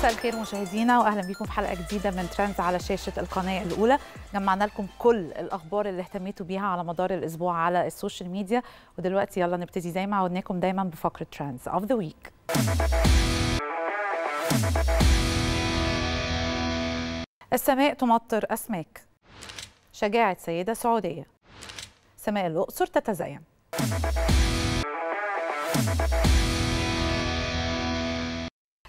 مساء الخير مشاهدينا واهلا بكم في حلقة جديدة من Trends على شاشة القناة الأولى. جمعنا لكم كل الأخبار اللي اهتميتوا بيها على مدار الأسبوع على ال social media. ودلوقتي يلا نبتدي زي ما عودناكم دايما بفقرة trends of the week السماء تمطر أسماك. شجاعة سيدة سعودية. سماء الأقصر تتزين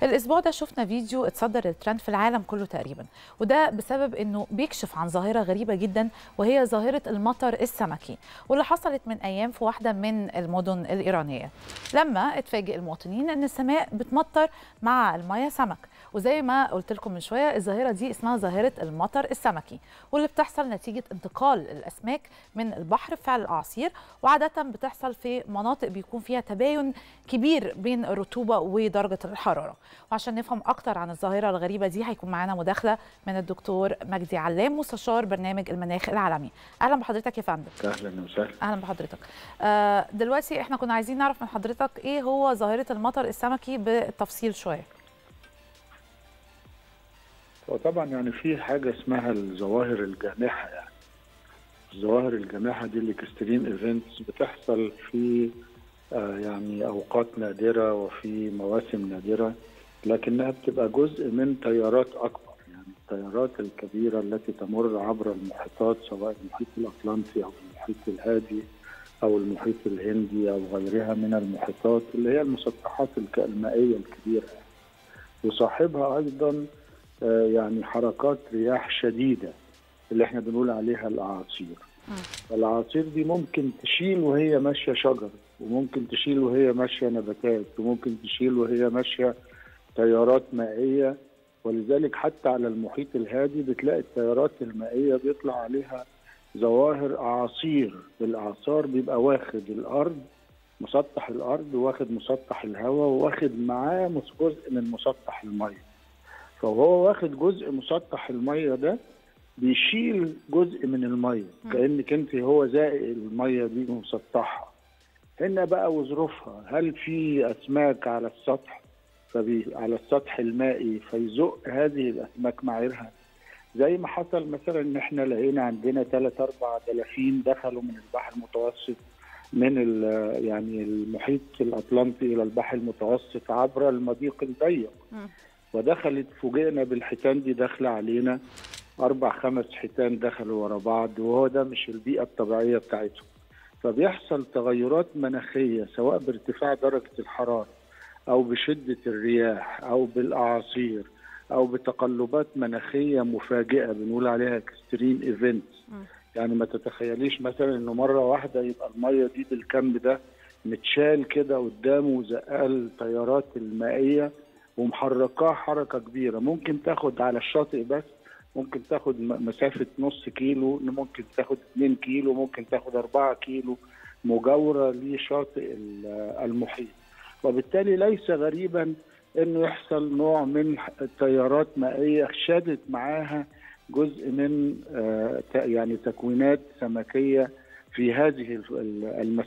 الأسبوع ده شفنا فيديو اتصدر الترند في العالم كله تقريبا وده بسبب إنه بيكشف عن ظاهرة غريبة جدا وهي ظاهرة المطر السمكي واللي حصلت من أيام في واحدة من المدن الإيرانية. لما اتفاجئ المواطنين إن السماء بتمطر مع المياه سمك وزي ما قلت لكم من شوية الظاهرة دي اسمها ظاهرة المطر السمكي واللي بتحصل نتيجة انتقال الأسماك من البحر بفعل الأعاصير وعادة بتحصل في مناطق بيكون فيها تباين كبير بين الرطوبة ودرجة الحرارة. وعشان نفهم أكتر عن الظاهرة الغريبة دي هيكون معانا مداخلة من الدكتور مجدي علام مستشار برنامج المناخ العالمي. أهلا بحضرتك يا فندم. أهلا وسهلا أهلا بحضرتك. آه دلوقتي إحنا كنا عايزين نعرف من حضرتك إيه هو ظاهرة المطر السمكي بالتفصيل شوية؟ وطبعا يعني في حاجة اسمها الظواهر الجامحه يعني. الظواهر الجامحه دي ال extreme events بتحصل في آه يعني أوقات نادرة وفي مواسم نادرة. لكنها بتبقى جزء من تيارات أكبر يعني التيارات الكبيرة التي تمر عبر المحيطات سواء المحيط الأطلنطي أو المحيط الهادي أو المحيط الهندي أو غيرها من المحيطات اللي هي المسطحات المائية الكبيرة. وصاحبها أيضا آه يعني حركات رياح شديدة اللي إحنا بنقول عليها الأعاصير. الأعاصير دي ممكن تشيل وهي ماشية شجر وممكن تشيل وهي ماشية نباتات وممكن تشيل وهي ماشية تيارات مائية ولذلك حتى على المحيط الهادي بتلاقي التيارات المائية بيطلع عليها ظواهر أعاصير. الاعصار بيبقى واخد الأرض مسطح الأرض واخد مسطح الهواء واخد معاه جزء من مسطح المية. فهو واخد جزء مسطح المية ده بيشيل جزء من المية كانك انت هو زائق المية دي مسطحها هنا بقى وظروفها هل في أسماك على السطح؟ على السطح المائي فيزق هذه الأسماك معايرها زي ما حصل مثلا إن إحنا لقينا عندنا ثلاث أربع دلافين دخلوا من البحر المتوسط من يعني المحيط الأطلنطي إلى البحر المتوسط عبر المضيق الضيق. ودخلت فوجئنا بالحيتان دي داخلة علينا. أربع خمس حيتان دخلوا ورا بعض وهو ده مش البيئة الطبيعية بتاعتهم. فبيحصل تغيرات مناخية سواء بارتفاع درجة الحرارة أو بشدة الرياح أو بالأعاصير أو بتقلبات مناخية مفاجئة بنقول عليها extreme events يعني ما تتخيليش مثلا إنه مرة واحدة يبقى المية دي بالكم ده متشال كده قدامه وزقال التيارات المائية ومحركاه حركة كبيرة. ممكن تاخد على الشاطئ بس ممكن تاخد مسافة نص كيلو ممكن تاخد 2 كيلو ممكن تاخد 4 كيلو مجاورة لشاطئ المحيط. وبالتالي ليس غريبا إنه يحصل نوع من تيارات مائية شادت معاها جزء من يعني تكوينات سمكية في هذه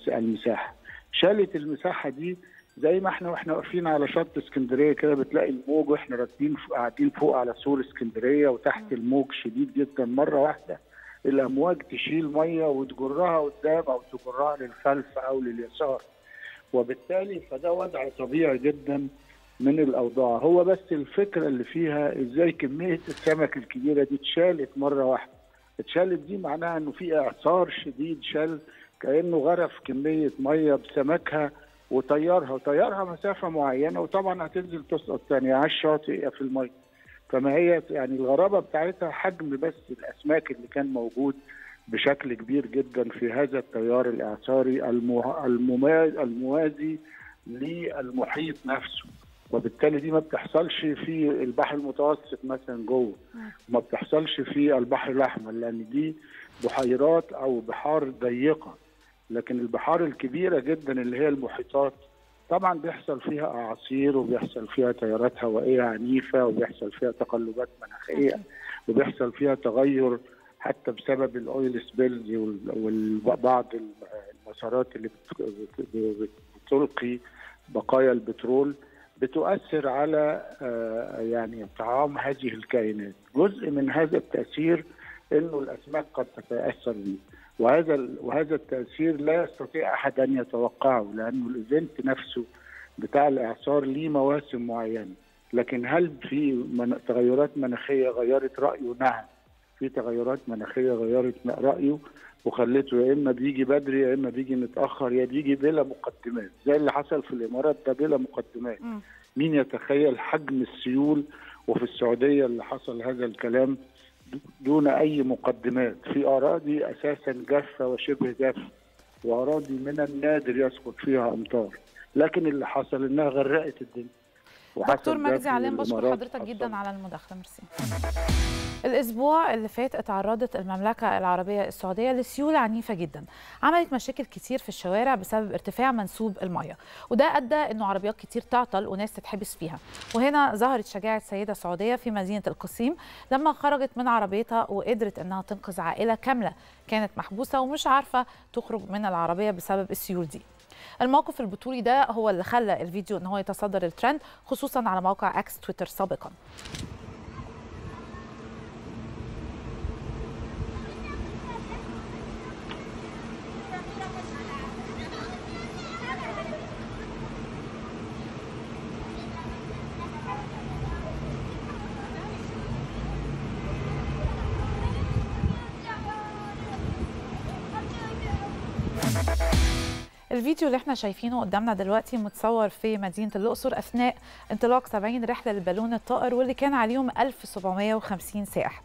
المساحة. شالت المساحة دي زي ما إحنا وإحنا واقفين على شط اسكندرية كده بتلاقي الموج وإحنا راكبين قاعدين فوق على سور اسكندرية وتحت الموج شديد جدا. مرة واحدة الأمواج تشيل مية وتجرها قدام أو تجرها للخلف أو لليسار. وبالتالي فده وضع طبيعي جدا من الأوضاع. هو بس الفكرة اللي فيها إزاي كمية السمك الكبيرة دي اتشالت مرة واحدة. اتشالت دي معناها إنه في إعصار شديد شال كأنه غرف كمية مية بسمكها وطيرها وطيرها مسافة معينة وطبعا هتنزل تسقط ثاني على الشاطئ في المية. فما هي يعني الغرابة بتاعتها حجم بس الأسماك اللي كان موجود بشكل كبير جدا في هذا التيار الاعصاري الموازي للمحيط نفسه. وبالتالي دي ما بتحصلش في البحر المتوسط مثلا جوه. ما بتحصلش في البحر الأحمر لأن دي بحيرات أو بحار ضيقة. لكن البحار الكبيرة جدا اللي هي المحيطات طبعا بيحصل فيها أعاصير وبيحصل فيها تيارات هوائية عنيفة وبيحصل فيها تقلبات مناخية وبيحصل فيها تغير حتى بسبب الأويل سبيلز وبعض المسارات اللي بتلقي بقايا البترول بتؤثر على يعني طعام هذه الكائنات. جزء من هذا التأثير إنه الأسماك قد تتأثر به وهذا وهذا التأثير لا يستطيع أحد أن يتوقعه لأنه الإيفنت نفسه بتاع الإعصار ليه مواسم معينة. لكن هل في تغيرات مناخية غيرت رأيه؟ نعم. في تغيرات مناخية غيرت رأيه وخلته يا إما بيجي بدري يا إما بيجي متأخر يا بيجي بلا مقدمات. زي اللي حصل في الإمارات ده بلا مقدمات. م. مين يتخيل حجم السيول وفي السعودية اللي حصل هذا الكلام دون أي مقدمات؟ في أراضي أساسا جافة وشبه جافة وأراضي من النادر يسقط فيها أمطار. لكن اللي حصل إنها غرقت الدنيا. دكتور مجدي علام بشكر حضرتك جدا على المداخله ميرسي. الأسبوع اللي فات اتعرضت المملكة العربية السعودية لسيولة عنيفة جدا. عملت مشاكل كتير في الشوارع بسبب ارتفاع منسوب الميه وده أدى إنه عربيات كتير تعطل وناس تتحبس فيها. وهنا ظهرت شجاعة سيدة سعودية في مدينة القصيم لما خرجت من عربيتها وقدرت إنها تنقذ عائلة كاملة. كانت محبوسة ومش عارفة تخرج من العربية بسبب السيول دي. الموقف البطولي ده هو اللي خلى الفيديو إن هو يتصدر الترند خصوصا على موقع إكس تويتر سابقا. الفيديو اللي إحنا شايفينه قدامنا دلوقتي متصور في مدينة الأقصر أثناء انطلاق 70 رحلة للبالون الطائر واللي كان عليهم 1750 سائح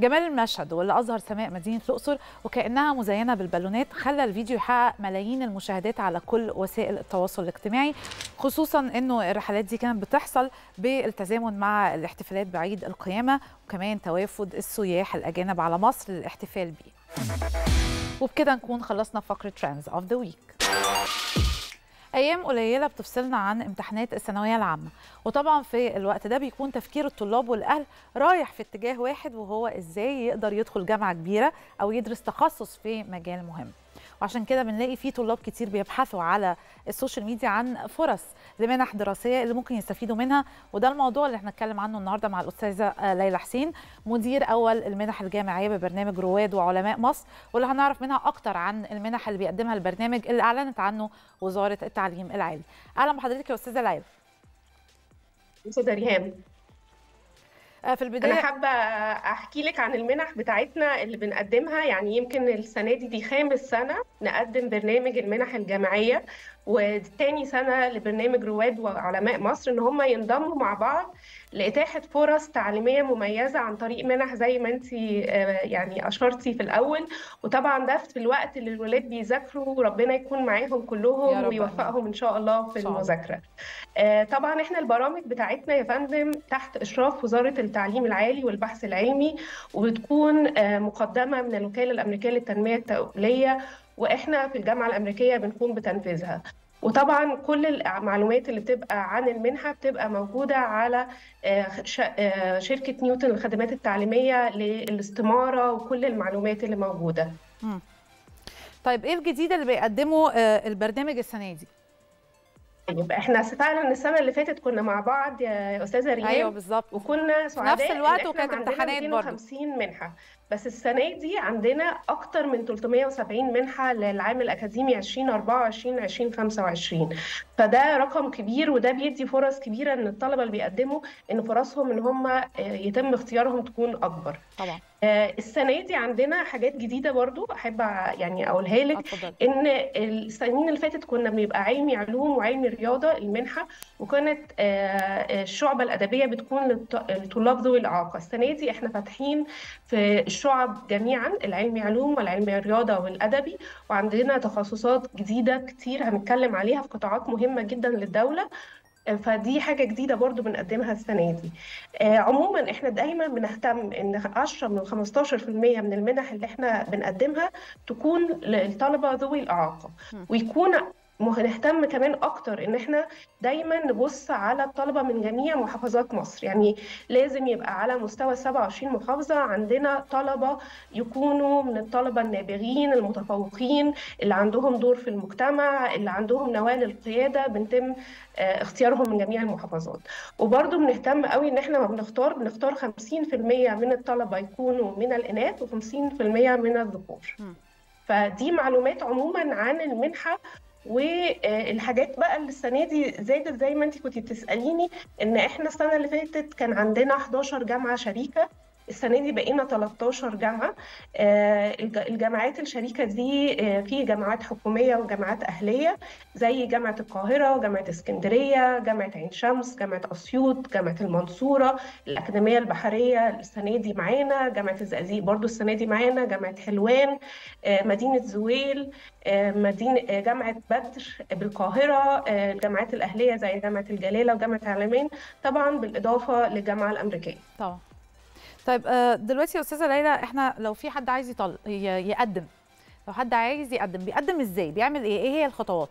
جمال المشهد واللي أظهر سماء مدينة الأقصر وكأنها مزينة بالبالونات خلى الفيديو يحقق ملايين المشاهدات على كل وسائل التواصل الاجتماعي خصوصا أنه الرحلات دي كانت بتحصل بالتزامن مع الاحتفالات بعيد القيامة وكمان توافد السياح الأجانب على مصر للاحتفال بيه. وبكده نكون خلصنا فقرة trends of the week أيام قليلة بتفصلنا عن امتحانات الثانوية العامة. وطبعا في الوقت ده بيكون تفكير الطلاب والأهل رايح في اتجاه واحد وهو إزاي يقدر يدخل جامعة كبيرة أو يدرس تخصص في مجال مهم. وعشان كده بنلاقي في طلاب كتير بيبحثوا على ال social media عن فرص لمنح دراسية اللي ممكن يستفيدوا منها. وده الموضوع اللي هنتكلم عنه النهارده مع الأستاذة ليلى حسين مدير أول المنح الجامعية ببرنامج رواد وعلماء مصر واللي هنعرف منها أكتر عن المنح اللي بيقدمها البرنامج اللي أعلنت عنه وزارة التعليم العالي. أهلا بحضرتك يا أستاذة ليلى. أستاذة ريهام. في البداية أنا حابة أحكي لك عن المنح بتاعتنا اللي بنقدمها. يعني يمكن السنة دي دي خامس سنة نقدم برنامج المنح الجامعية. وتاني سنة لبرنامج رواد وعلماء مصر إن هم ينضموا مع بعض لإتاحة فرص تعليمية مميزة عن طريق منح زي ما انت يعني أشرتي في الأول. وطبعا ده في الوقت اللي الولاد بيذاكروا. ربنا يكون معاهم كلهم ويوفقهم إن شاء الله في المذاكرة. طبعا إحنا البرامج بتاعتنا يا فندم تحت إشراف وزارة التعليم العالي والبحث العلمي وبتكون مقدمة من الوكالة الأمريكية للتنمية الدوليه وإحنا في الجامعة الأمريكية بنقوم بتنفيذها. وطبعا كل المعلومات اللي بتبقى عن المنحة بتبقى موجودة على شركة نيوتن للخدمات التعليمية للاستمارة وكل المعلومات اللي موجودة. طيب إيه الجديد اللي بيقدمه البرنامج السنة دي؟ طيب إحنا فعلا السنة اللي فاتت كنا مع بعض يا أستاذة ريان أيوه بالظبط. وكنا سعداء نفس الوقت وكانت امتحانات برضه 250 منحة. بس السنة دي عندنا أكتر من 370 منحة للعام الأكاديمي 2024 2025 فده رقم كبير وده بيدي فرص كبيرة إن الطلبة اللي بيقدموا إن فرصهم إن هم يتم اختيارهم تكون أكبر. طبعا. السنة دي عندنا حاجات جديدة برضو أحب يعني أقولها لك أتفضل. إن السنين اللي فاتت كنا بنبقى علمي علوم وعلمي رياضه المنحة وكانت الشعبة الأدبية بتكون للطلاب ذوي الإعاقة. السنة دي إحنا فاتحين في الشعب جميعا العلمي علوم والعلمي رياضه والأدبي وعندنا تخصصات جديدة كتير هنتكلم عليها في قطاعات مهمة جدا للدولة. فدي حاجة جديدة برضو بنقدمها السنة دي. آه عموما إحنا دايما بنهتم إن 10 من 15% من المنح اللي إحنا بنقدمها تكون للطلبه ذوي الإعاقة. ويكون نهتم كمان أكتر إن إحنا دايما نبص على الطلبة من جميع محافظات مصر. يعني لازم يبقى على مستوى 27 محافظة عندنا طلبة يكونوا من الطلبة النابغين المتفوقين اللي عندهم دور في المجتمع اللي عندهم نواه للقياده بنتم اختيارهم من جميع المحافظات. وبرضه بنهتم قوي إن إحنا ما بنختار بنختار 50% من الطلبة يكونوا من الإناث و50% من الذكور. فدي معلومات عموما عن المنحة والحاجات بقى اللي السنة دي زادت زي ما انت كنت بتسأليني إن إحنا السنة اللي فاتت كان عندنا 11 جامعة شريكة. السنة دي بقينا 13 جامعة. الجامعات الشريكة دي في جامعات حكومية وجامعات أهلية زي جامعة القاهرة وجامعه اسكندرية جامعة عين شمس جامعة أسيوط جامعة المنصورة الأكاديمية البحرية السنة دي معانا جامعة الزقازيق برضو السنة دي معانا جامعة حلوان مدينة زويل مدينه جامعة بدر بالقاهرة الجامعات الأهلية زي جامعة الجلالة وجامعة العلمين طبعا بالإضافة للجامعة الأمريكية. طبعا. طيب دلوقتي يا أستاذة ليلى إحنا لو في حد عايز يطل... يقدم لو حد عايز يقدم بيقدم إزاي؟ بيعمل إيه؟ إيه هي الخطوات؟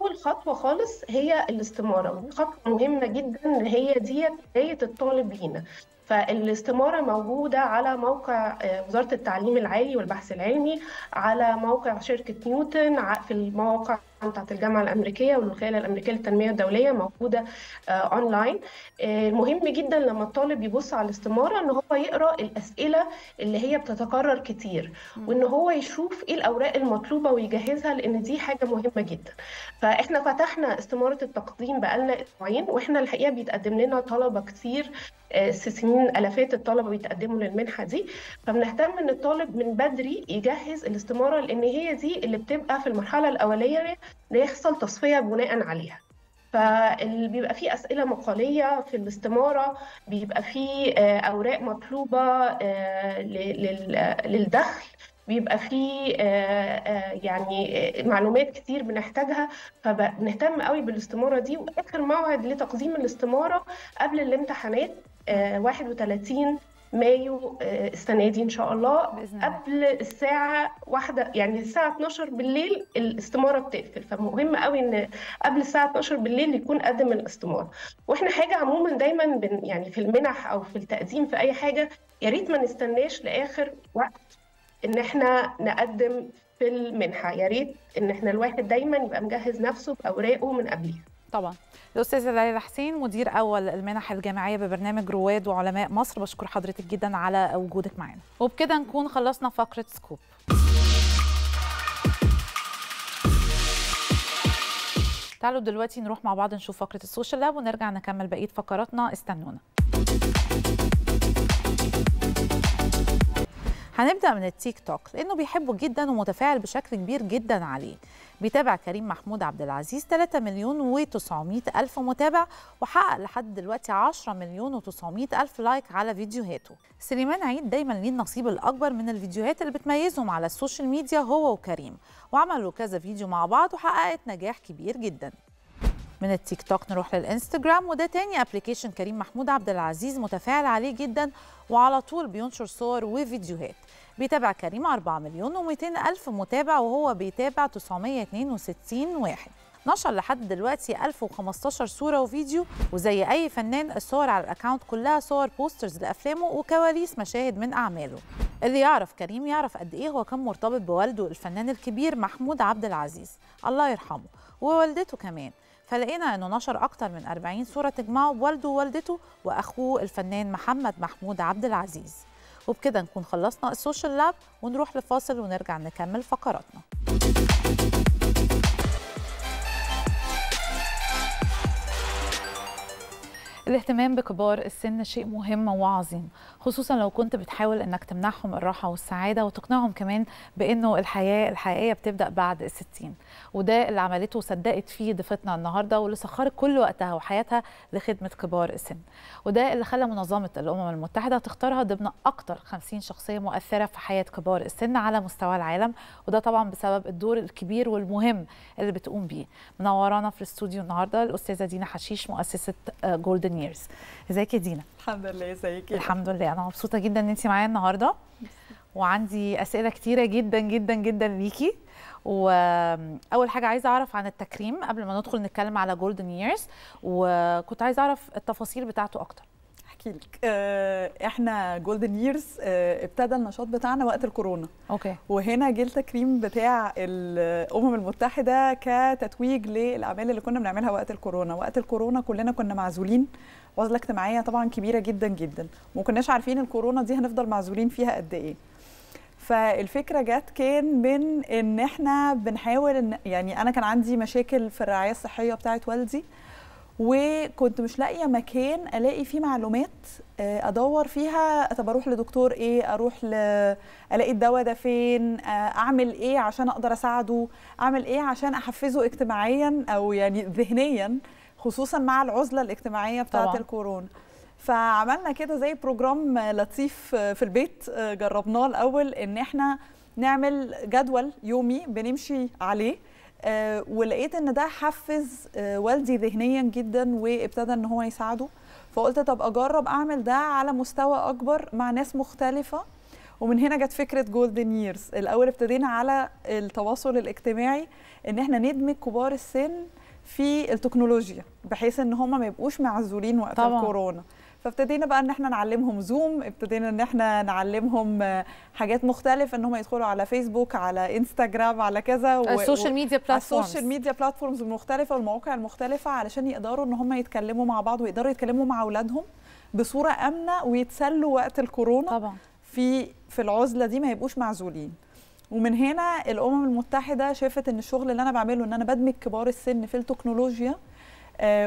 أول خطوة خالص هي الاستمارة. خطوة مهمة جدا هي ديت بداية الطالب لينا فالاستمارة موجودة على موقع وزارة التعليم العالي والبحث العلمي على موقع شركة نيوتن في المواقع بتاعت الجامعة الأمريكية والوكالة الأمريكية للتنمية الدولية موجودة أونلاين مهم جدا لما الطالب يبص على الاستمارة إن هو يقرأ الأسئلة اللي هي بتتكرر كتير وإن هو يشوف إيه الأوراق المطلوبة ويجهزها لأن دي حاجة مهمة جدا. فإحنا فتحنا استمارة التقديم بقالنا أسبوعين وإحنا الحقيقة بيتقدم لنا طلبة كتير سنين ألافات الطلبة بيتقدموا للمنحة دي. فبنهتم إن الطالب من بدري يجهز الاستمارة لأن هي دي اللي بتبقى في المرحلة الأولية يحصل تصفية بناء عليها. فاللي بيبقى فيه أسئلة مقالية في الاستمارة بيبقى فيه أوراق مطلوبة للدخل بيبقى فيه يعني معلومات كتير بنحتاجها. فبنهتم قوي بالاستمارة دي. وآخر موعد لتقديم الاستمارة قبل الامتحانات 31 مايو السنة دي إن شاء الله قبل الساعة واحدة يعني الساعة 12 بالليل الاستمارة بتقفل. فمهم قوي إن قبل الساعة 12 بالليل يكون قدم الاستمارة. وإحنا حاجة عموما دايما بن يعني في المنح أو في التقديم في أي حاجة يا ريت ما نستناش لآخر وقت إن إحنا نقدم في المنحة. يا ريت إن إحنا الواحد دايما يبقى مجهز نفسه بأوراقه من قبلها طبعا. الاستاذه ليلى حسين مدير أول المنح الجامعية ببرنامج رواد وعلماء مصر بشكر حضرتك جدا على وجودك معانا. وبكده نكون خلصنا فقرة سكوب. تعالوا دلوقتي نروح مع بعض نشوف فقرة ال social lab ونرجع نكمل بقية فقراتنا. استنونا. هنبدأ من التيك توك لأنه بيحبه جدا ومتفاعل بشكل كبير جدا عليه. بيتابع كريم محمود عبد العزيز 3 مليون و900 ألف متابع وحقق لحد دلوقتي 10 مليون و900 ألف like على فيديوهاته. سليمان عيد دايما ليه النصيب الأكبر من الفيديوهات اللي بتميزهم على ال social media هو وكريم. وعملوا كذا فيديو مع بعض وحققت نجاح كبير جدا. من التيك توك نروح للإنستجرام وده تاني application كريم محمود عبد العزيز متفاعل عليه جدا وعلى طول بينشر صور وفيديوهات. بيتابع كريم 4 مليون و200 ألف متابع وهو بيتابع 962 واحد. نشر لحد دلوقتي 1015 صورة وفيديو وزي أي فنان الصور على ال account كلها صور posters لأفلامه وكواليس مشاهد من أعماله. اللي يعرف كريم يعرف قد إيه هو كان مرتبط بوالده الفنان الكبير محمود عبد العزيز. الله يرحمه. ووالدته كمان. فلقينا إنه نشر أكتر من 40 صورة تجمعه بوالده ووالدته وأخوه الفنان محمد محمود عبد العزيز. وبكده نكون خلصنا السوشيال لاب ونروح لفاصل ونرجع نكمل فقراتنا. الاهتمام بكبار السن شيء مهم وعظيم خصوصا لو كنت بتحاول إنك تمنحهم الراحة والسعادة وتقنعهم كمان بإنه الحياة الحقيقيه بتبدأ بعد الستين. وده اللي عملته وصدقت فيه ضيفتنا النهارده واللي سخرت كل وقتها وحياتها لخدمة كبار السن. وده اللي خلى منظمة الأمم المتحدة تختارها ضمن أكتر 50 شخصية مؤثرة في حياة كبار السن على مستوى العالم وده طبعا بسبب الدور الكبير والمهم اللي بتقوم بيه. منورانا في الاستوديو النهارده الأستاذة دينا حشيش مؤسسة Golden Years ازيك يا دينا؟ الحمد لله ازيك الحمد لله. أنا مبسوطة جدا إن انت معايا النهارده. وعندي أسئلة كتيرة جدا جدا جدا ليكي. وأول حاجة عايزة أعرف عن التكريم قبل ما ندخل نتكلم على Golden Years وكنت عايزة أعرف التفاصيل بتاعته أكتر. أحكي لك. آه، إحنا Golden Years ابتدى النشاط بتاعنا وقت الكورونا. okay. وهنا جه التكريم بتاع الامم المتحدة كتتويج للأعمال اللي كنا بنعملها وقت الكورونا. وقت الكورونا كلنا كنا معزولين. عزله اجتماعية طبعا كبيرة جدا جدا. وما كناش عارفين الكورونا دي هنفضل معزولين فيها قد إيه. فالفكرة جت كان من إن إحنا بنحاول إن يعني أنا كان عندي مشاكل في الرعاية الصحية بتاعه والدي. وكنت مش لاقية مكان ألاقي فيه معلومات آه، أدور فيها طب أروح لدكتور إيه؟ أروح ل... ألاقي الدواء ده فين؟ آه، أعمل إيه عشان أقدر أساعده؟ أعمل إيه عشان أحفزه اجتماعيا أو يعني ذهنيا؟ خصوصا مع العزلة الاجتماعية بتاعة. الكورونا. فعملنا كده زي program لطيف في البيت جربناه الأول إن إحنا نعمل جدول يومي بنمشي عليه. آه، ولقيت إن ده حفز آه، والدي ذهنيا جدا وابتدى إن هو يساعده. فقلت طب أجرب أعمل ده على مستوى أكبر مع ناس مختلفة. ومن هنا جت فكرة Golden Years الأول ابتدينا على التواصل الاجتماعي إن إحنا ندمج كبار السن في التكنولوجيا بحيث إن هم ما يبقوش معزولين وقت طبعاً. الكورونا. فابتدينا بقى إن إحنا نعلمهم Zoom ابتدينا إن إحنا نعلمهم آه، حاجات مختلفة إن هم يدخلوا على فيسبوك على انستغرام على كذا و- ال social media platforms ال social media platforms المختلفه والمواقع المختلفة علشان يقدروا إن هم يتكلموا مع بعض ويقدروا يتكلموا مع أولادهم بصورة آمنة ويتسلوا وقت الكورونا طبعا. في في العزلة دي ما يبقوش معزولين. ومن هنا الأمم المتحدة شافت إن الشغل اللي أنا بعمله إن أنا بدمج كبار السن في التكنولوجيا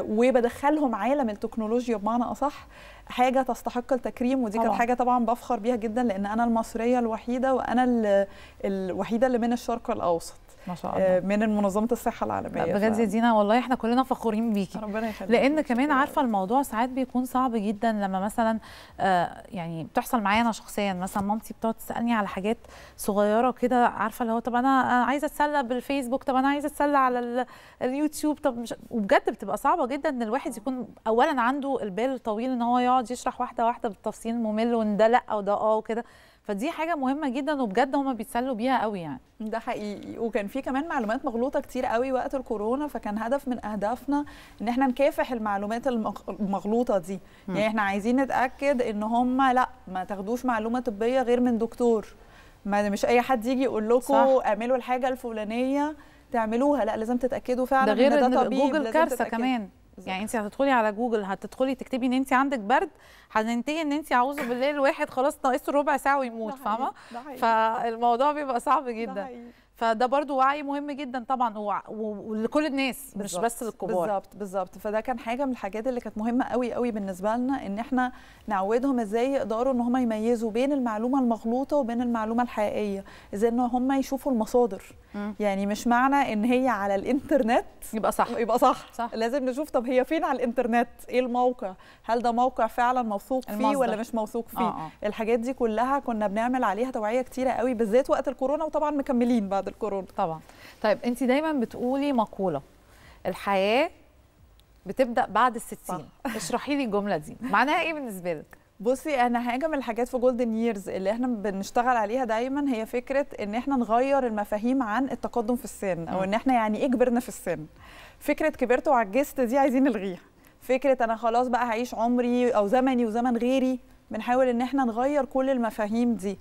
وبدخلهم عالم التكنولوجيا بمعنى أصح حاجة تستحق التكريم ودي كانت. حاجة طبعا بفخر بيها جدا لأن أنا المصرية الوحيدة وأنا ال- الوحيدة اللي من الشرق الأوسط ما شاء آه، الله. من منظمة الصحة العالمية. بجد يا دينا والله إحنا كلنا فخورين بيكي. ربنا يخليك. لأن كمان عارفة الموضوع ساعات بيكون صعب جدا لما مثلا آه، يعني بتحصل معايا أنا شخصيا مثلا مامتي بتقعد تسألني على حاجات صغيرة كده عارفة اللي هو طب أنا أنا عايزة أتسلى بالفيسبوك طب أنا عايزة أتسلى على ال- اليوتيوب طب مش وبجد بتبقى صعبة جدا إن الواحد يكون اولا عنده البال الطويل إن هو يقعد يشرح واحدة واحدة بالتفصيل الممل وإن ده لأ وده آه وكده. فدي حاجة مهمة جدا وبجد هما بيتسلوا بيها قوي يعني ده حقيقي وكان في كمان معلومات مغلوطة كتير قوي وقت الكورونا فكان هدف من أهدافنا إن إحنا نكافح المعلومات المغ- المغلوطة دي مم. يعني إحنا عايزين نتأكد إن هم لأ ما تاخدوش معلومة طبية غير من دكتور ما مش أي حد يجي يقول لكم. اعملوا الحاجة الفلانية تعملوها لأ لازم تتأكدوا فعلا ده غير إن ده طبيب جوجل كارثة. كمان بالظبط. يعني انت هتدخلي على جوجل هتدخلي تكتبي ان انت عندك برد هتنتهي ان انت عاوزه بالليل واحد خلاص ناقصه ربع ساعة ويموت ده فاهمة؟ ده فالموضوع بيبقى صعب ده جدا. حقيقي. فده برضو وعي مهم جدا طبعا ولكل الناس مش بالظبط، بس للكبار. بالظبط بالظبط. فده كان حاجة من الحاجات اللي كانت مهمة قوي قوي بالنسبة لنا إن إحنا نعودهم إزاي يقدروا إن هم يميزوا بين المعلومة المغلوطة وبين المعلومة الحقيقية إزاي إن هم يشوفوا المصادر. مم. يعني مش معنى إن هي على الإنترنت؟ يبقى صح. يبقى صح. صح. لازم نشوف طب هي فين على الإنترنت؟ إيه الموقع؟ هل ده موقع فعلا موثوق فيه المصدر. ولا مش موثوق فيه؟ آه آه. الحاجات دي كلها كنا بنعمل عليها توعية كتيرة قوي بالذات وقت الكورونا وطبعا مكملين بعد الكورونا. طبعا. طيب انت دايما بتقولي مقولة. الحياة بتبدأ بعد الستين. اشرحي لي الجملة دي. معناها إيه بالنسبة لك؟ بصي أنا حاجة من الحاجات في جولدن ييرز اللي إحنا بنشتغل عليها دايما هي فكرة إن إحنا نغير المفاهيم عن التقدم في السن أو. إن إحنا يعني إيه كبرنا في السن فكرة كبرت وعجزت دي عايزين نلغيها فكرة أنا خلاص بقى هعيش عمري أو زمني وزمن غيري بنحاول إن إحنا نغير كل المفاهيم دي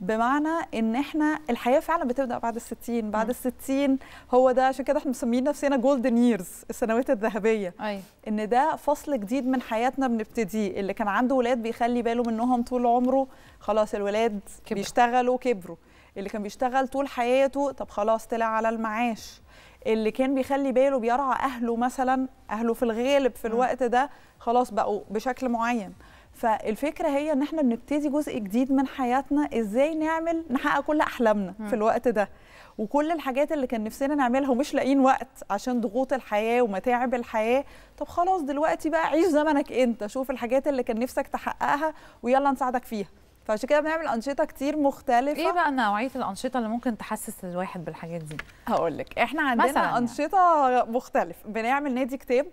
بمعنى إن إحنا الحياة فعلا بتبدأ بعد الستين. بعد. الستين هو ده عشان كده إحنا مسميين نفسنا جولدن ييرز السنوات الذهبية. أيوه. إن ده فصل جديد من حياتنا بنبتديه. اللي كان عنده ولاد بيخلي باله منهم طول عمره خلاص الولاد كبروا. بيشتغلوا كبروا اللي كان بيشتغل طول حياته طب خلاص طلع على المعاش. اللي كان بيخلي باله بيرعى أهله مثلا أهله في الغالب في. الوقت ده خلاص بقوا بشكل معين. فالفكرة هي إن إحنا بنبتدي جزء جديد من حياتنا إزاي نعمل نحقق كل أحلامنا. في الوقت ده. وكل الحاجات اللي كان نفسنا نعملها ومش لاقيين وقت عشان ضغوط الحياة ومتاعب الحياة طب خلاص دلوقتي بقى عيش زمنك أنت شوف الحاجات اللي كان نفسك تحققها ويلا نساعدك فيها. فعشان كده بنعمل أنشطة كتير مختلفة. إيه بقى نوعية الأنشطة اللي ممكن تحسس الواحد بالحاجات دي؟ هقول لك إحنا عندنا يعني. أنشطة مختلف بنعمل نادي كتاب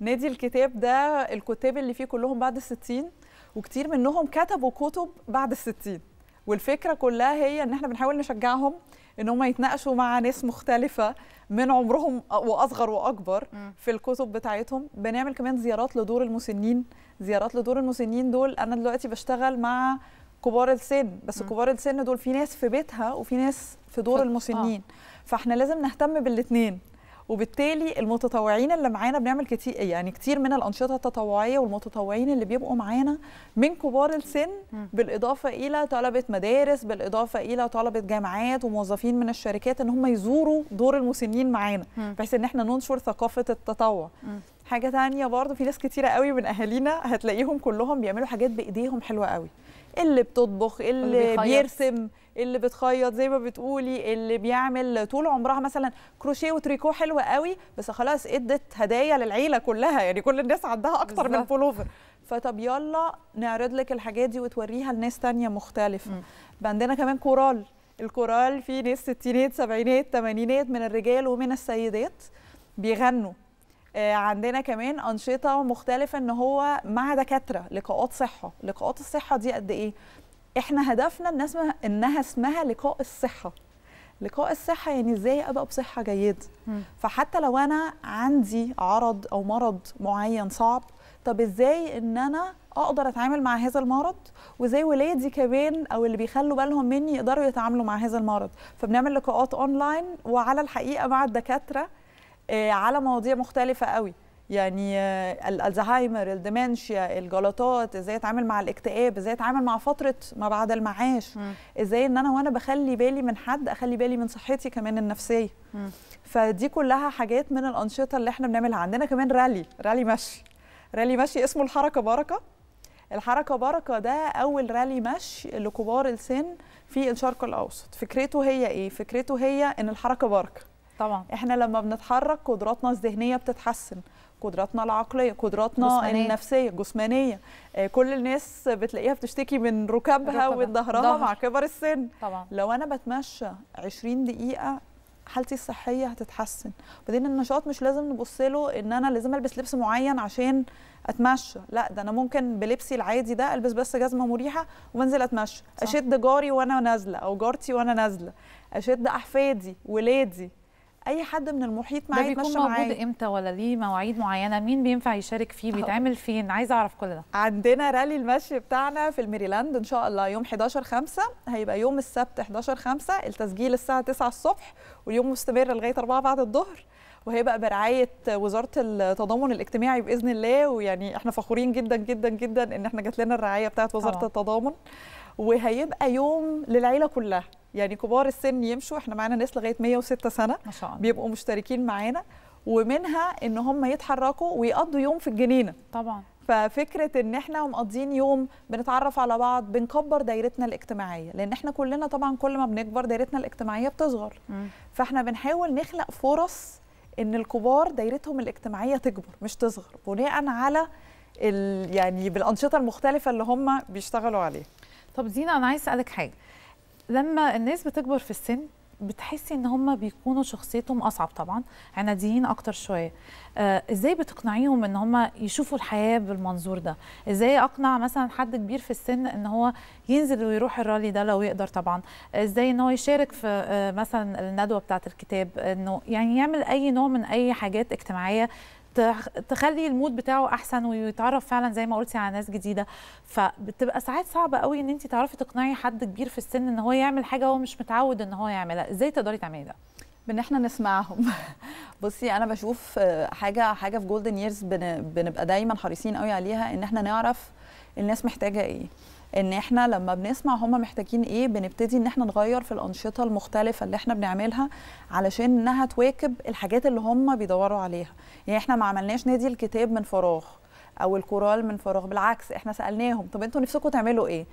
نادي الكتاب ده الكتاب اللي فيه كلهم بعد الستين وكتير منهم كتبوا كتب بعد الستين. والفكرة كلها هي إن إحنا بنحاول نشجعهم إن هم يتناقشوا مع ناس مختلفة من عمرهم وأصغر وأكبر. في الكتب بتاعتهم. بنعمل كمان زيارات لدور المسنين. زيارات لدور المسنين دول أنا دلوقتي بشتغل مع كبار السن بس مم. كبار السن دول في ناس في بيتها وفي ناس في دور في- المسنين. فإحنا لازم نهتم بالاثنين وبالتالي المتطوعين اللي معانا بنعمل كتير يعني كتير من الأنشطة التطوعية والمتطوعين اللي بيبقوا معانا من كبار السن. بالإضافة إلى طلبة مدارس بالإضافة إلى طلبة جامعات وموظفين من الشركات إن هم يزوروا دور المسنين معانا. بحيث إن إحنا ننشر ثقافة التطوع. حاجة تانية برضو في ناس كتيرة قوي من أهالينا هتلاقيهم كلهم بيعملوا حاجات بإيديهم حلوة قوي اللي بتطبخ اللي اللي. بيرسم اللي بتخيط زي ما بتقولي اللي بيعمل طول عمرها مثلا كروشيه وتريكو حلوة قوي بس خلاص إدت هدايا للعيلة كلها يعني كل الناس عندها أكتر من بالظبط. بولوفر فطب يلا نعرض لك الحاجات دي وتوريها لناس تانية مختلفة. بقى عندنا كمان كورال الكورال فيه ناس ستينات سبعينات تمانينات من الرجال ومن السيدات بيغنوا آه، عندنا كمان أنشطة مختلفة إن هو مع دكاترة لقاءات صحة لقاءات الصحة دي قد إيه؟ إحنا هدفنا الناس إنها اسمها لقاء الصحة. لقاء الصحة يعني إزاي أبقى بصحة جيدة. مم. فحتى لو أنا عندي عرض أو مرض معين صعب طب إزاي إن أنا أقدر أتعامل مع هذا المرض؟ وإزاي ولادي كمان أو اللي بيخلوا بالهم مني يقدروا يتعاملوا مع هذا المرض؟ فبنعمل لقاءات أونلاين وعلى الحقيقة مع الدكاترة آه، على مواضيع مختلفة قوي. يعني آه، ال- الزهايمر الدمنشيا الجلطات إزاي أتعامل مع الاكتئاب إزاي أتعامل مع فترة ما بعد المعاش مم. إزاي إن أنا وأنا بخلي بالي من حد أخلي بالي من صحتي كمان النفسية. مم. فدي كلها حاجات من الأنشطة اللي إحنا بنعملها. عندنا كمان رالي رالي مشي. رالي مشي اسمه الحركة بركه الحركة بركه ده أول رالي مشي لكبار السن في الشرق الأوسط. فكرته هي إيه؟ فكرته هي إن الحركة بركه طبعا. إحنا لما بنتحرك قدراتنا الذهنية بتتحسن. قدراتنا العقلية قدراتنا جسمانية. النفسية جسمانية آه، كل الناس بتلاقيها بتشتكي من ركبها. ومن ظهرها. مع كبر السن طبعا لو أنا بتمشى 20 دقيقة حالتي الصحية هتتحسن بعدين النشاط مش لازم نبص له إن أنا لازم ألبس لبس معين عشان أتمشى لا ده أنا ممكن بلبسي العادي ده ألبس بس جزمة مريحة وأنزل أتمشى صح. أشد جاري وأنا نازلة أو جارتي وأنا نازلة أشد أحفادي ولادي أي حد من المحيط ده معايا بيكون يتمشى موجود معايا. إمتى ولا ليه مواعيد معينة؟ مين بينفع يشارك فيه؟ بيتعمل فين؟ عايزة أعرف كل ده. عندنا رالي المشي بتاعنا في الميريلاند إن شاء الله يوم 11 5 هيبقى يوم السبت 11 5 التسجيل الساعة 9 الصبح واليوم مستمر لغاية 4 بعد الظهر. وهيبقى برعاية وزارة التضامن الاجتماعي بإذن الله. ويعني إحنا فخورين جدا جدا جدا إن إحنا جات لنا الرعاية بتاعه وزارة طبعاً. التضامن. وهيبقى يوم للعيلة كلها. يعني كبار السن يمشوا إحنا معانا ناس لغاية 106 سنة. ما شاء الله. بيبقوا مشتركين معانا ومنها إن هم يتحركوا ويقضوا يوم في الجنينة. طبعا. ففكرة إن إحنا مقضيين يوم بنتعرف على بعض بنكبر دايرتنا الاجتماعية. لأن إحنا كلنا طبعا كل ما بنكبر دايرتنا الاجتماعية بتصغر. فاحنا بنحاول نخلق فرص إن الكبار دايرتهم الاجتماعية تكبر مش تصغر. بناء على ال يعني بالأنشطة المختلفة اللي هم بيشتغلوا عليها. طب زينة أنا عايز أسألك حاجة. لما الناس بتكبر في السن بتحسي إن هم بيكونوا شخصيتهم أصعب طبعا عناديين أكتر شوية. آه إزاي بتقنعيهم إن هم يشوفوا الحياة بالمنظور ده؟ إزاي أقنع مثلا حد كبير في السن إن هو ينزل ويروح الرالي ده لو يقدر طبعا؟ إزاي إن هو يشارك في آه مثلا الندوة بتاعة الكتاب إنه يعني يعمل أي نوع من أي حاجات اجتماعية تخلي المود بتاعه أحسن ويتعرف فعلا زي ما قلتي على ناس جديدة. فبتبقى ساعات صعبة قوي إن انت تعرفي تقنعي حد كبير في السن إن هو يعمل حاجة هو مش متعود إن هو يعملها. إزاي تقدري تعملي ده؟ بإن إحنا نسمعهم. بصي أنا بشوف حاجة حاجة في جولدن ييرز بنبقى دايما حريصين قوي عليها إن إحنا نعرف الناس محتاجة إيه. ان إحنا لما بنسمع هم محتاجين إيه بنبتدي ان إحنا نغير في الأنشطة المختلفة اللي إحنا بنعملها علشان انها تواكب الحاجات اللي هم بيدوروا عليها. يعني إحنا ما عملناش نادي الكتاب من فراغ أو الكورال من فراغ بالعكس إحنا سألناهم طب أنتوا نفسكم تعملوا إيه؟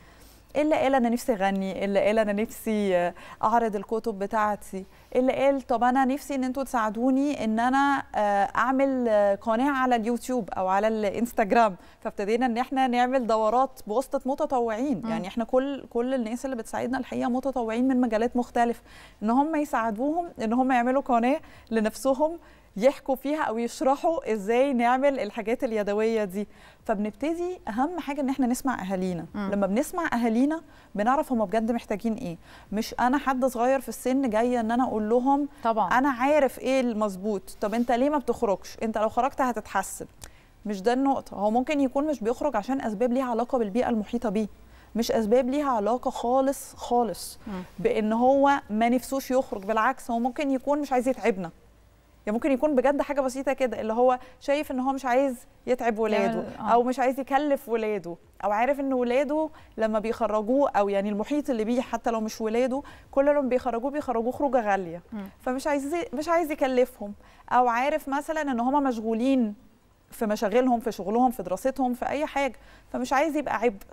اللي قال أنا نفسي أغني اللي قال أنا نفسي آه، أعرض الكتب بتاعتي. اللي قال طب أنا نفسي إن أنتوا تساعدوني إن أنا آه، أعمل آه، قناة على اليوتيوب أو على الإنستجرام. فابتدينا إن إحنا نعمل دورات بواسطة متطوعين. مم. يعني إحنا كل كل الناس اللي بتساعدنا الحقيقة متطوعين من مجالات مختلفة. إن هم يساعدوهم إن هم يعملوا قناة لنفسهم يحكوا فيها أو يشرحوا إزاي نعمل الحاجات اليدوية دي. فبنبتدي أهم حاجة إن إحنا نسمع أهالينا. مم. لما بنسمع أهالينا بنعرف هم بجد محتاجين إيه. مش أنا حد صغير في السن جاية إن أنا أقول لهم طبعا. أنا عارف إيه المظبوط. طب أنت ليه ما بتخرجش؟ أنت لو خرجت هتتحسن. مش ده النقطة. هو ممكن يكون مش بيخرج عشان أسباب ليها علاقة بالبيئة المحيطة بيه. مش أسباب ليها علاقة خالص خالص. مم. بإن هو ما نفسوش يخرج. بالعكس هو ممكن يكون مش عايز يتعبنا. يعني ممكن يكون بجد حاجة بسيطة كده اللي هو شايف إن هو مش عايز يتعب ولاده آه. أو مش عايز يكلف ولاده أو عارف إن ولاده لما بيخرجوه أو يعني المحيط اللي بيه حتى لو مش ولاده كل لما بيخرجوه بيخرجوه خروجة غالية. فمش عايز مش عايز يكلفهم أو عارف مثلا إن هم مشغولين في مشاغلهم في شغلهم في دراستهم في أي حاجة. فمش عايز يبقى عبء.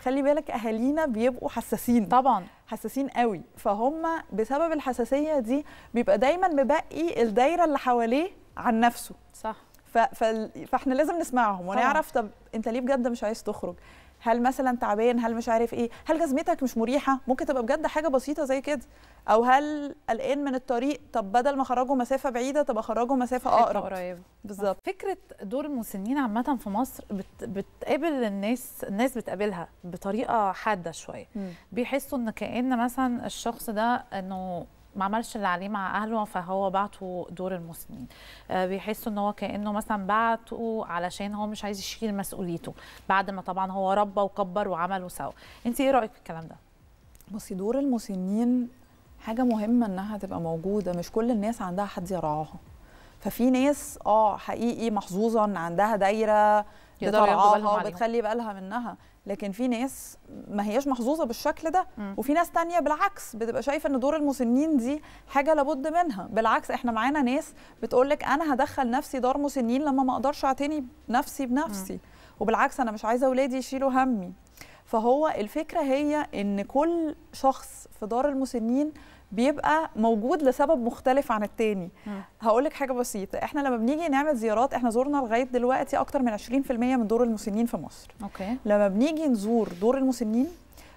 خلي بالك أهالينا بيبقوا حساسين. طبعا. حساسين قوي. فهم بسبب الحساسية دي بيبقى دايما مبقي الدايرة اللي حواليه عن نفسه. صح. ف... ف... فاحنا لازم نسمعهم ونعرف طب أنت ليه بجد مش عايز تخرج؟ هل مثلا تعبان؟ هل مش عارف إيه؟ هل جزمتك مش مريحة؟ ممكن تبقى بجد حاجة بسيطة زي كده. أو هل قلقان من الطريق؟ طب بدل ما أخرجه مسافة بعيدة طب أخرجه مسافة أقرب. قريبة. بالظبط. فكرة دور المسنين عامة في مصر بت... بتقابل الناس الناس بتقابلها بطريقة حادة شوية. بيحسوا إن كأن مثلا الشخص ده إنه ما عملش اللي عليه مع أهله فهو بعته دور المسنين. آه، بيحسوا إن هو كأنه مثلا بعته علشان هو مش عايز يشيل مسؤوليته بعد ما طبعا هو ربى وكبر وعمل وسوى انت إيه رأيك في الكلام ده؟ بصي دور المسنين حاجة مهمة إنها تبقى موجودة مش كل الناس عندها حد يرعاها ففي ناس آه حقيقي محظوظة إن عندها دايرة بترعاها. وبتخلي بالها منها. لكن في ناس ما هياش محظوظة بالشكل ده. وفي ناس تانية بالعكس بتبقى شايفة إن دور المسنين دي حاجة لابد منها. بالعكس إحنا معانا ناس بتقول لك أنا هدخل نفسي دار مسنين لما ما أقدرش أعتني نفسي بنفسي. وبالعكس أنا مش عايزة اولادي يشيلوا همي. فهو الفكرة هي إن كل شخص في دار المسنين بيبقى موجود لسبب مختلف عن التاني. هقول لك حاجة بسيطة. إحنا لما بنيجي نعمل زيارات إحنا زورنا لغاية دلوقتي أكتر من 20% من دور المسنين في مصر. أوكي. لما بنيجي نزور دور المسنين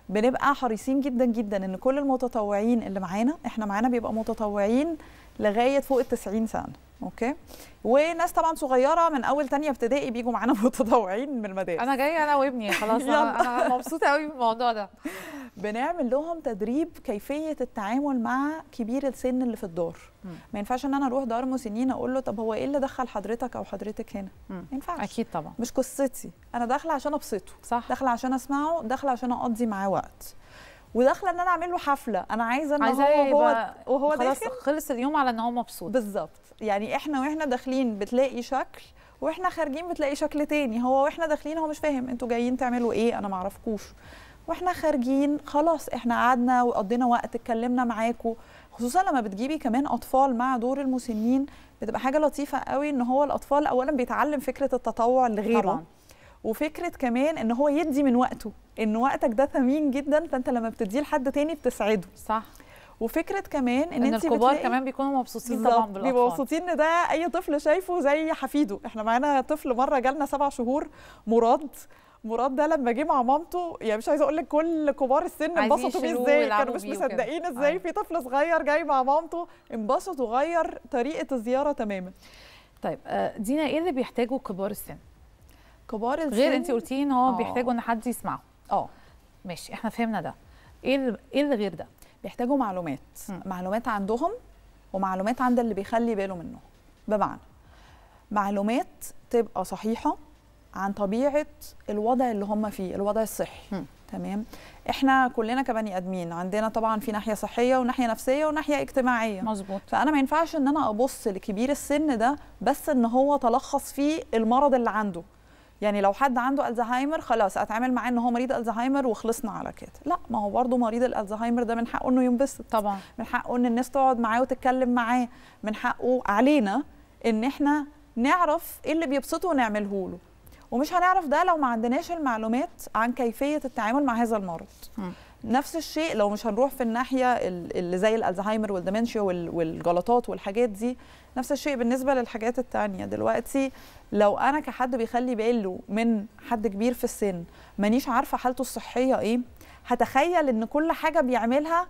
بنبقى حريصين جدا جدا إن كل المتطوعين اللي معانا إحنا معانا بيبقى متطوعين لغاية فوق ال 90 سنة أوكي؟ وناس طبعا صغيرة من أول تانية ابتدائي بيجوا معانا متطوعين من المدارس. أنا جاية أنا وابني خلاص. أنا مبسوطة قوي بالموضوع ده. بنعمل لهم تدريب كيفية التعامل مع كبير السن اللي في الدار. ما ينفعش إن أنا أروح دار مسنين أقول له طب هو إيه اللي دخل حضرتك أو حضرتك هنا. ما ينفعش. أكيد طبعا. مش قصتي. أنا داخلة عشان أبسطه. صح. داخلة عشان أسمعه داخلة عشان أقضي معاه وقت. وداخله ان أنا اعمل له حفله. أنا عايزه ان هو هو وهو خلاص داخل خلص اليوم على ان هو مبسوط. بالظبط. يعني إحنا وإحنا داخلين بتلاقي شكل وإحنا خارجين بتلاقي شكل تاني. هو وإحنا داخلين هو مش فاهم أنتوا جايين تعملوا إيه أنا معرفكوش. وإحنا خارجين خلاص إحنا قعدنا وقضينا وقت اتكلمنا معاكم خصوصا لما بتجيبي كمان أطفال مع دور المسنين بتبقى حاجة لطيفة قوي إن هو الأطفال اولا بيتعلم فكرة التطوع لغيره. طبعا. وفكرة كمان إن هو يدي من وقته إن وقتك ده ثمين جدا فأنت لما بتديه لحد تاني بتسعده. صح. وفكرة كمان إن, إن أنت الكبار كمان بيكونوا مبسوطين طبعا بيبقوا بالأطفال. مبسوطين إن ده أي طفل شايفه زي حفيده. إحنا معانا طفل مرة جالنا سبع شهور مراد مراد ده لما جه مع مامته يعني مش عايزة أقول لك كل كبار السن انبسطوا بيه إزاي كانوا مش. مصدقين إزاي أيوة. في طفل صغير جاي مع مامته انبسط وغير طريقة الزيارة تماما. طيب آه، دينا إيه اللي بيحتاجه كبار السن؟ كبار السن؟ غير انت قلتي إن هو آه. بيحتاجوا إن حد يسمعه. آه. ماشي إحنا فهمنا ده. إيه إيه اللي غير ده؟ بيحتاجوا معلومات. مم. معلومات عندهم ومعلومات عند اللي بيخلي باله منه. بمعنى معلومات تبقى صحيحة عن طبيعة الوضع اللي هم فيه الوضع الصحي. مم. تمام؟ إحنا كلنا كبني آدمين عندنا طبعا في ناحية صحية وناحية نفسية وناحية اجتماعية. مظبوط. فأنا ما ينفعش إن أنا أبص لكبير السن ده بس إن هو تلخص فيه المرض اللي عنده. يعني لو حد عنده الزهايمر خلاص أتعامل معاه إن هو مريض الزهايمر وخلصنا على كده. لا ما هو برضه مريض الالزهايمر ده من حقه إنه ينبسط. طبعا. من حقه إن الناس تقعد معاه وتتكلم معاه. من حقه علينا إن إحنا نعرف إيه اللي بيبسطه ونعمله له. ومش هنعرف ده لو ما عندناش المعلومات عن كيفية التعامل مع هذا المرض. مم. نفس الشيء لو مش هنروح في الناحية ال- اللي زي الألزهايمر والدمنشيا وال- والجلطات والحاجات دي نفس الشيء بالنسبة للحاجات التانية. دلوقتي لو أنا كحد بيخلي باله من حد كبير في السن مانيش عارفة حالته الصحية إيه هتخيل إن كل حاجة بيعملها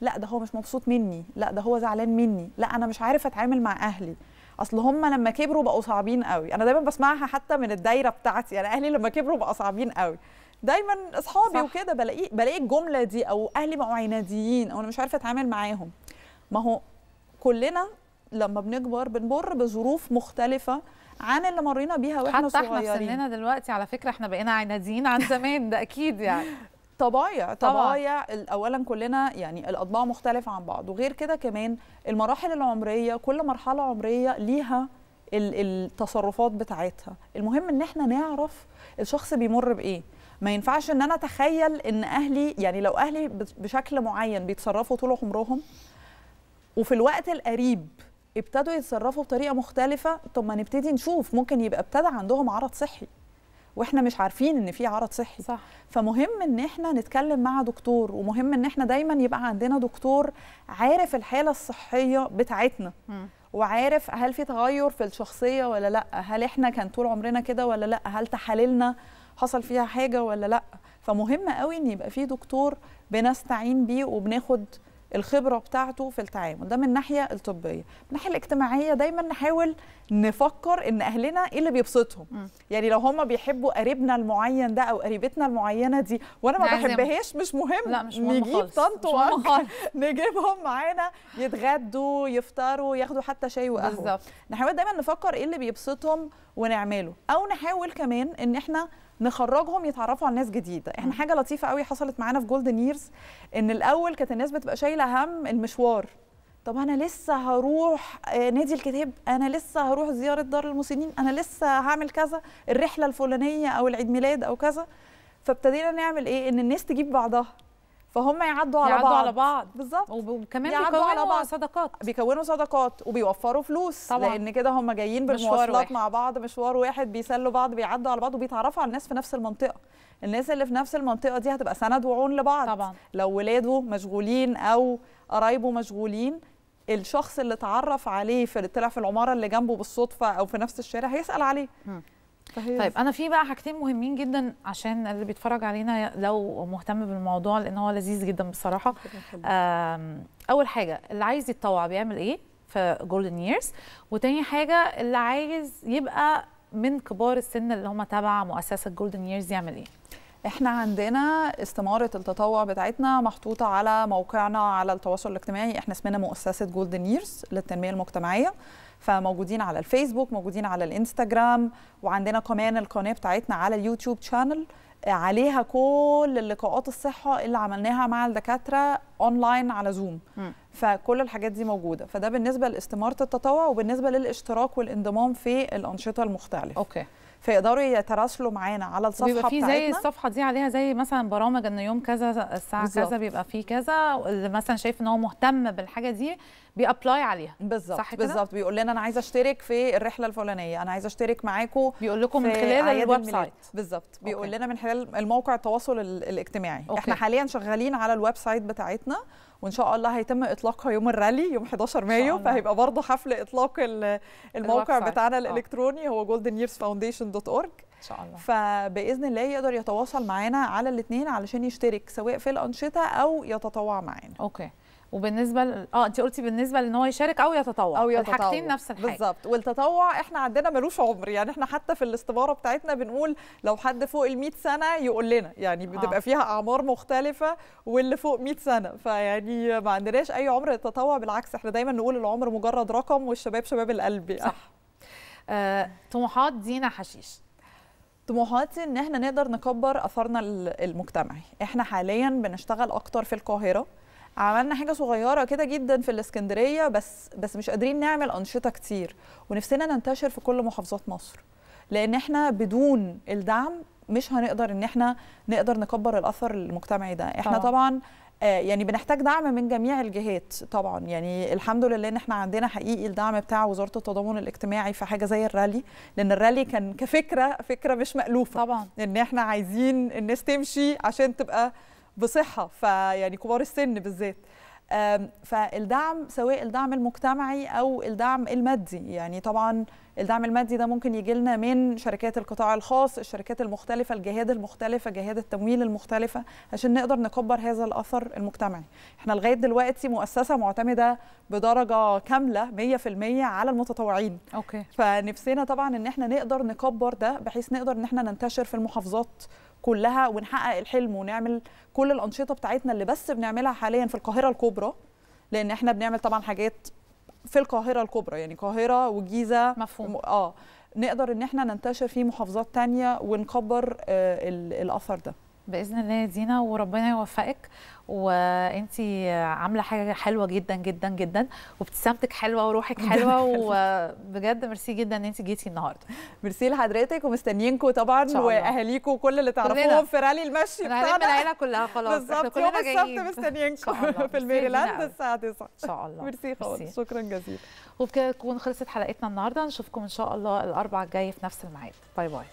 لا ده هو مش مبسوط مني لا ده هو زعلان مني لا أنا مش عارف أتعامل مع أهلي. أصل هم لما كبروا بقوا صعبين قوي. أنا دايما بسمعها حتى من الدايرة بتاعتي يعني أهلي لما كبروا بقوا صعبين قوي. دايما أصحابي صح. وكده بلاقي بلاقي الجملة دي أو أهلي بقوا عناديين أو أنا مش عارفة أتعامل معاهم. ما هو كلنا لما بنكبر بنمر بظروف مختلفة عن اللي مرينا بيها وإحنا حتى إحنا في صغيرين. سننا دلوقتي على فكرة إحنا بقينا عناديين عن زمان ده أكيد يعني. طبايع. طبايع. اولا كلنا يعني الاطباع مختلفة عن بعض. وغير كده كمان المراحل العمرية كل مرحلة عمرية ليها ال- التصرفات بتاعتها. المهم إن إحنا نعرف الشخص بيمر بإيه. ما ينفعش إن أنا أتخيل إن أهلي يعني لو أهلي بشكل معين بيتصرفوا طول عمرهم وفي الوقت القريب ابتدوا يتصرفوا بطريقة مختلفة طب ما نبتدي نشوف. ممكن يبقى ابتدى عندهم عرض صحي وإحنا مش عارفين إن في عرض صحي. صح. فمهم إن إحنا نتكلم مع دكتور ومهم إن إحنا دايما يبقى عندنا دكتور عارف الحالة الصحية بتاعتنا مم. وعارف هل في تغير في الشخصية ولا لأ هل إحنا كان طول عمرنا كده ولا لأ هل تحاليلنا حصل فيها حاجة ولا لأ. فمهم قوي إن يبقى في دكتور بنستعين بيه وبناخد الخبرة بتاعته في التعامل. ده من الناحيه الطبية. من الناحيه الاجتماعية دايما نحاول نفكر إن أهلنا إيه اللي بيبسطهم. مم. يعني لو هم بيحبوا قريبنا المعين ده أو قريبتنا المعينة دي وأنا ما. بحبهاش مش مهم. لا مش مهم نجيب طنط نجيبهم معانا يتغدوا يفطروا ياخدوا حتى شاي وقهوة. بالظبط. نحاول دايما نفكر إيه اللي بيبسطهم ونعمله. أو نحاول كمان إن إحنا نخرجهم يتعرفوا على ناس جديدة. إحنا. حاجة لطيفة قوي حصلت معانا في جولدن ييرز إن الأول كانت الناس بتبقى شايلة هم المشوار. طب أنا لسه هروح آه، نادي الكتاب أنا لسه هروح زيارة دار المسنين أنا لسه هعمل كذا الرحلة الفلانية أو العيد ميلاد أو كذا. فابتدينا نعمل إيه؟ إن الناس تجيب بعضها. فهم يعدوا على يعدوا بعض على بعض. بالظبط. وكمان يعدوا على بيكونوا بعض. صداقات. بيكونوا صداقات وبيوفروا فلوس. طبعاً. لأن كده هم جايين بالمواصلات. مع بعض مشوار واحد بيسلوا بعض بيعدوا على بعض وبيتعرفوا على الناس في نفس المنطقة. الناس اللي في نفس المنطقة دي هتبقى سند وعون لبعض. طبعا. لو ولاده مشغولين أو قرايبه مشغولين الشخص اللي اتعرف عليه في طلع في العمارة اللي جنبه بالصدفة أو في نفس الشارع هيسأل عليه. مم. فهي طيب أنا في بقى حاجتين مهمين جدا عشان اللي بيتفرج علينا لو مهتم بالموضوع لأن هو لذيذ جدا بصراحة. أول حاجة اللي عايز يتطوع بيعمل إيه في Golden Years وتاني حاجة اللي عايز يبقى من كبار السن اللي هم تبع مؤسسة Golden Years يعمل إيه؟ إحنا عندنا استمارة التطوع بتاعتنا محطوطة على موقعنا على التواصل الاجتماعي. إحنا اسمنا مؤسسة Golden Years للتنمية المجتمعية. فموجودين على الفيسبوك موجودين على الإنستجرام وعندنا كمان القناة بتاعتنا على اليوتيوب channel عليها كل اللقاءات الصحية اللي عملناها مع الدكاترة اونلاين على Zoom مم. فكل الحاجات دي موجودة. فده بالنسبة لاستمارة التطوع وبالنسبة للاشتراك والانضمام في الأنشطة المختلفة. okay. فيقدروا يتراسلوا معانا على الصفحة بيبقى في زي الصفحة دي عليها زي مثلا برامج إن يوم كذا الساعة بالظبط. كذا بيبقى فيه كذا اللي مثلا شايف إن هو مهتم بالحاجة دي بي apply عليها بالظبط صح؟ بالظبط بيقول لنا أنا عايزة أشترك في الرحلة الفلانية أنا عايزة أشترك معاكم بيقول لكم من خلال ال website بالظبط بيقول okay. لنا من خلال الموقع التواصل ال- الاجتماعي okay. إحنا حاليا شغالين على ال website بتاعتنا وإن شاء الله هيتم اطلاقها يوم الرالي يوم 11 مايو. فهيبقى برضه حفل إطلاق ال- الموقع. بتاعنا آه. الإلكتروني هو goldenyearsfoundation.org إن شاء الله فبإذن الله يقدر يتواصل معانا على الاثنين علشان يشترك سواء في الأنشطة أو يتطوع معانا أوكي وبالنسبة ل... آه انت قلتي بالنسبة لإن هو يشارك أو يتطوع. أو يتطوع. الحاجتين نفس الحاجة. بالظبط. والتطوع إحنا عندنا ملوش عمر. يعني إحنا حتى في الاستماره بتاعتنا بنقول لو حد فوق ال 100 سنة يقول لنا. يعني بتبقى آه. فيها أعمار مختلفة واللي فوق 100 سنة. فيعني ما عندناش أي عمر للتطوع بالعكس إحنا دايما نقول العمر مجرد رقم والشباب شباب القلب يعني. صح. آه، طموحات دينا حشيش. طموحاتي إن إحنا نقدر نكبر اثرنا ال- المجتمعي. إحنا حاليا بنشتغل أكتر في القاهرة. عملنا حاجة صغيرة كده جدا في الإسكندرية بس بس مش قادرين نعمل أنشطة كتير. ونفسنا ننتشر في كل محافظات مصر. لأن إحنا بدون الدعم مش هنقدر إن إحنا نقدر نكبر الأثر المجتمعي ده. إحنا طبعاً. طبعا, آه، يعني بنحتاج دعم من جميع الجهات طبعا. يعني الحمد لله إن إحنا عندنا حقيقي الدعم بتاع وزارة التضامن الاجتماعي في حاجة زي الرالي. لأن الرالي كان كفكرة فكرة مش مألوفة. طبعا. إن إحنا عايزين الناس تمشي عشان تبقى بصحة فيعني كبار السن بالذات. فالدعم سواء الدعم المجتمعي أو الدعم المادي يعني طبعا الدعم المادي ده ممكن يجي لنا من شركات القطاع الخاص الشركات المختلفة الجهات المختلفة جهات التمويل المختلفة عشان نقدر نكبر هذا الأثر المجتمعي. إحنا لغاية دلوقتي مؤسسة معتمدة بدرجة كاملة 100% على المتطوعين. أوكي. فنفسنا طبعا إن إحنا نقدر نكبر ده بحيث نقدر إن إحنا ننتشر في المحافظات كلها ونحقق الحلم ونعمل كل الأنشطة بتاعتنا اللي بس بنعملها حاليا في القاهرة الكبرى لأن إحنا بنعمل طبعا حاجات في القاهرة الكبرى يعني القاهره والجيزه مفهوم. آه نقدر إن إحنا ننتشر في محافظات تانية ونكبر آه ال- الأثر ده بإذن الله يا دينا وربنا يوفقك. وأنتي عاملة حاجة حلوة جدا جدا جدا. وابتسامتك حلوة وروحك حلوة. وبجد ميرسي جدا إن انت جيتي النهارده. ميرسي لحضرتك ومستنيينكم طبعا. واهاليكم وكل اللي. تعرفوهم في رالي المشي بتاعنا. العيلة كلها خلاص. بالظبط. يوم كلنا السبت جايين. مستنيينكم. في الميريلاند الساعة 9 إن شاء الله. ميرسي خالص. شكرا جزيلا. وبكده تكون خلصت حلقتنا النهارده. نشوفكم إن شاء الله الاربع الجاي في نفس الميعاد. bye bye.